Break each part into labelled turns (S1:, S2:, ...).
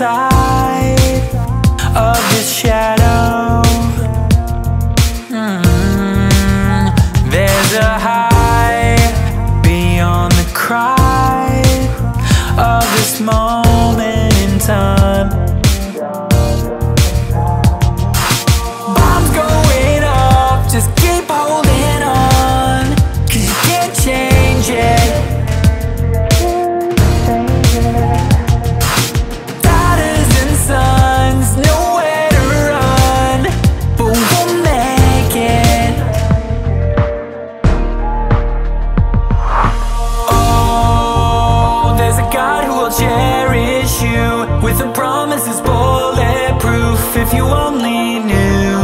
S1: inside of this shadow mm -hmm. There's a high promise is bulletproof if you only knew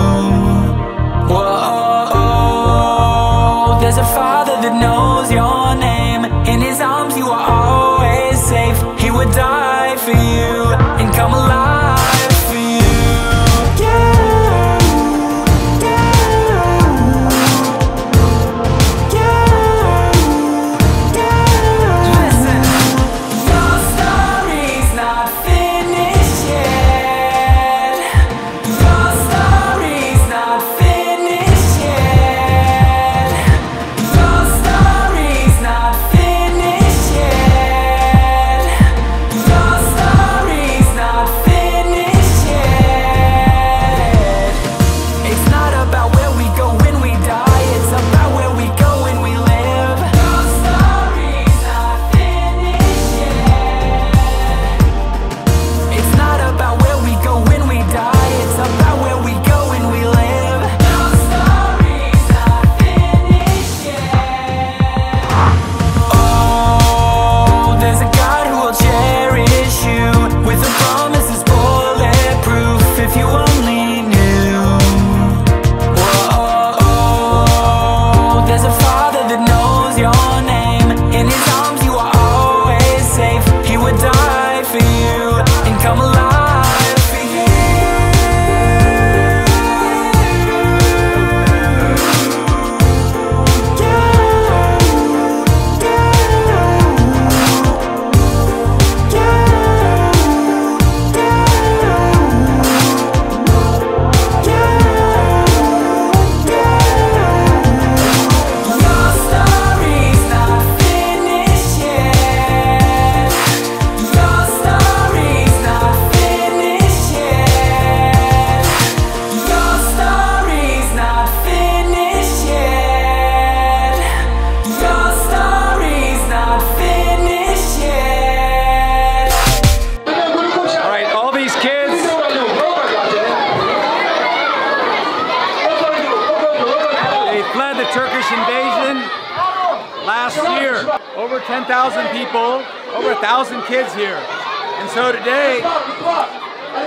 S1: Whoa, -oh -oh. there's a father that knows your
S2: occasion last year. Over 10,000 people, over 1,000 kids here. And so today,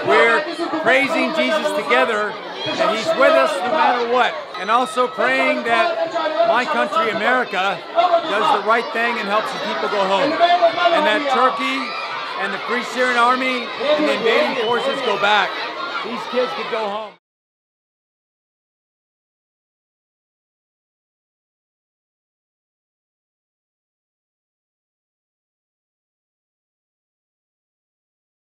S2: we're praising Jesus together that he's with us no matter what. And also praying that my country, America, does the right thing and helps the people go home. And that Turkey and the Free Syrian Army and the invading forces go back. These kids could go home.